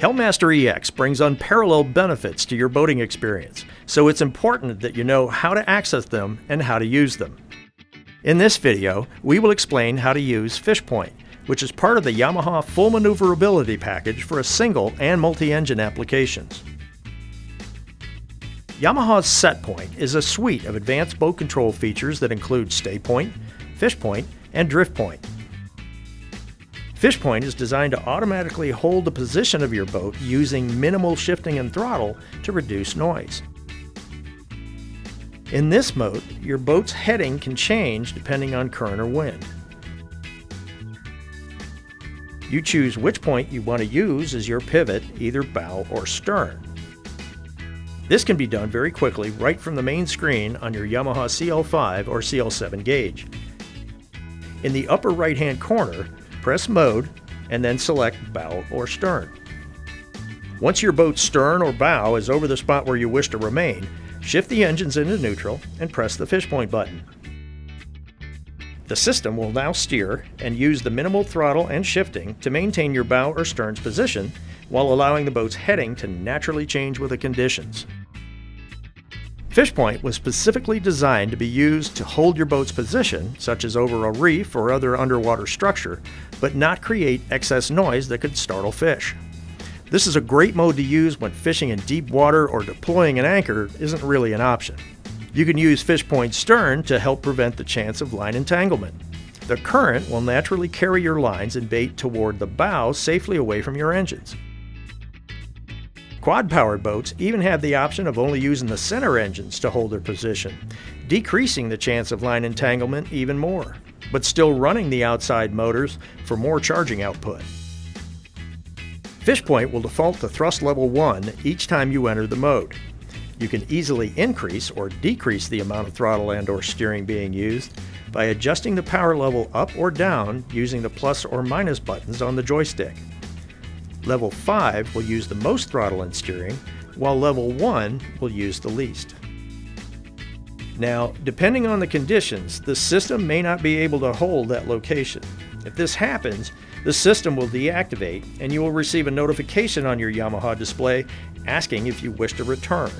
Helm Master EX brings unparalleled benefits to your boating experience, so it's important that you know how to access them and how to use them. In this video, we will explain how to use FishPoint, which is part of the Yamaha Full Maneuverability package for a single and multi-engine applications. Yamaha's SetPoint is a suite of advanced boat control features that include StayPoint, FishPoint, and DriftPoint. FishPoint is designed to automatically hold the position of your boat using minimal shifting and throttle to reduce noise. In this mode, your boat's heading can change depending on current or wind. You choose which point you want to use as your pivot, either bow or stern. This can be done very quickly right from the main screen on your Yamaha CL5 or CL7 gauge. In the upper right hand corner, press Mode and then select Bow or Stern. Once your boat's stern or bow is over the spot where you wish to remain, Shift the engines into neutral and press the FishPoint button. The system will now steer and use the minimal throttle and shifting to maintain your bow or stern's position while allowing the boat's heading to naturally change with the conditions. FishPoint was specifically designed to be used to hold your boat's position, such as over a reef or other underwater structure, but not create excess noise that could startle fish. This is a great mode to use when fishing in deep water or deploying an anchor isn't really an option. You can use FishPoint stern to help prevent the chance of line entanglement. The current will naturally carry your lines and bait toward the bow safely away from your engines. Quad-powered boats even have the option of only using the center engines to hold their position, decreasing the chance of line entanglement even more, but still running the outside motors for more charging output. FishPoint will default to thrust level 1 each time you enter the mode. You can easily increase or decrease the amount of throttle and or steering being used by adjusting the power level up or down using the plus or minus buttons on the joystick. Level 5 will use the most throttle and steering, while level 1 will use the least. Now, depending on the conditions, the system may not be able to hold that location. If this happens, the system will deactivate and you will receive a notification on your Yamaha display asking if you wish to return.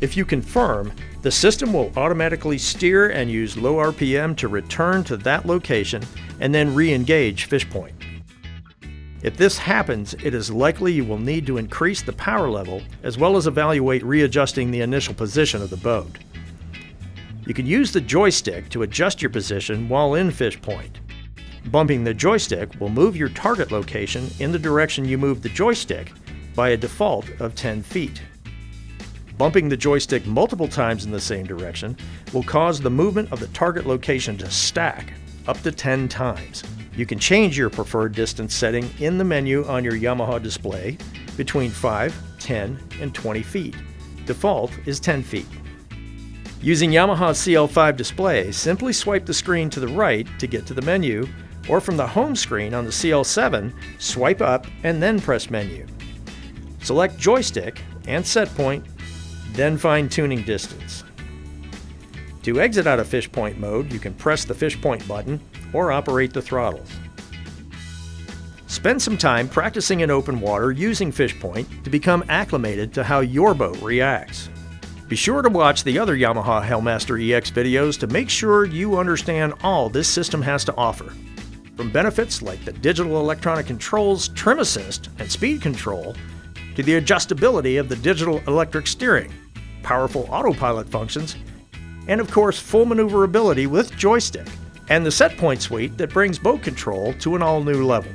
If you confirm, the system will automatically steer and use low RPM to return to that location and then re-engage FishPoint. If this happens, it is likely you will need to increase the power level as well as evaluate readjusting the initial position of the boat. You can use the joystick to adjust your position while in FishPoint. Bumping the joystick will move your target location in the direction you move the joystick by a default of 10 feet. Bumping the joystick multiple times in the same direction will cause the movement of the target location to stack up to 10 times. You can change your preferred distance setting in the menu on your Yamaha display between 5, 10, and 20 feet. Default is 10 feet. Using Yamaha CL5 display, simply swipe the screen to the right to get to the menu or from the home screen on the CL7, swipe up and then press menu. Select joystick and SetPoint, then find tuning distance. To exit out of FishPoint mode, you can press the FishPoint button or operate the throttles. Spend some time practicing in open water using FishPoint to become acclimated to how your boat reacts. Be sure to watch the other Yamaha Helm Master EX videos to make sure you understand all this system has to offer. From benefits like the digital electronic controls, trim assist, and speed control, to the adjustability of the digital electric steering, powerful autopilot functions, and of course full maneuverability with joystick, and the SetPoint suite that brings boat control to an all new level.